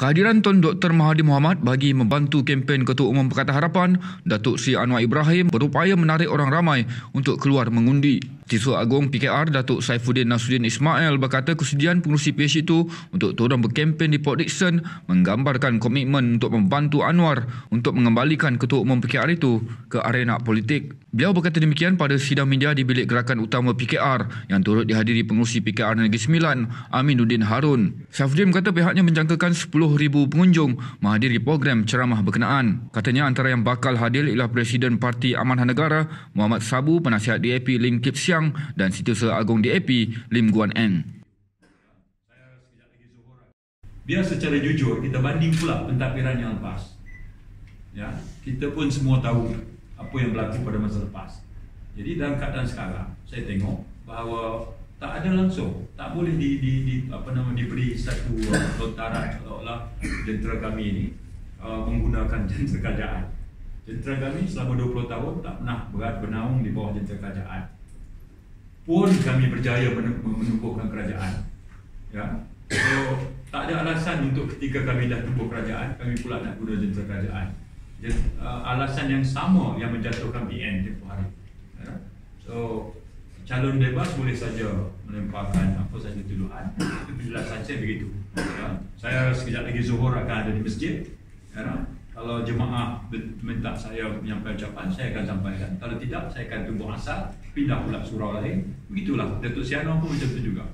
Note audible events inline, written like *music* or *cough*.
Kehadiran Tun Dr. Mahathir Mohamad bagi membantu kempen Ketua Umum Pakatan Harapan, Datuk Sri Anwar Ibrahim berupaya menarik orang ramai untuk keluar mengundi. Tisu Agung PKR Datuk Saifuddin Nasruddin Ismail berkata kesediaan pengurusi PH itu untuk turun berkempen di Port Dickson menggambarkan komitmen untuk membantu Anwar untuk mengembalikan Ketua Umum PKR itu ke arena politik. Beliau berkata demikian pada sidang media di bilik gerakan utama PKR yang turut dihadiri pengurusi PKR Negeri Sembilan, Aminuddin Harun. Saifuddin berkata pihaknya menjangkakan 10,000 pengunjung menghadiri program ceramah berkenaan. Katanya antara yang bakal hadir ialah Presiden Parti Amanah Negara Muhammad Sabu, Penasihat DAP Lim Kip Siang dan Setiausaha Agung DAP Lim Guan Eng. Biar secara jujur kita banding pula pentadbiran yang lepas. Ya, kita pun semua tahu apa yang berlaku pada masa lepas. Jadi dalam keadaan sekarang saya tengok bahawa tak ada langsung, tak boleh di, di, di apa nama diberi satu uh, lontaran seolah-olah jentera kami ini uh, menggunakan *laughs* jentera kerajaan. Jentera kami selama 20 tahun tak pernah berat bernaung di bawah jentera kerajaan. Pun kami berjaya menumbuhkan kerajaan. Ya. So, tak ada alasan untuk ketika kami dah tumbuh kerajaan, kami pula nak guna jentera kerajaan. Jadi, uh, alasan yang sama yang menjatuhkan PN tempoh hari. Calon bebas boleh saja melemparkan apa saja tuduhan. Itu penjelasan saya begitu. Ya. Saya sekejap lagi zuhur akan ada di masjid. Ya. Kalau jemaah minta saya menyampaikan ucapan, saya akan sampaikan. Kalau tidak, saya akan tunggu asal, pindah pula surau lain. Begitulah. Datuk Siano pun macam itu juga.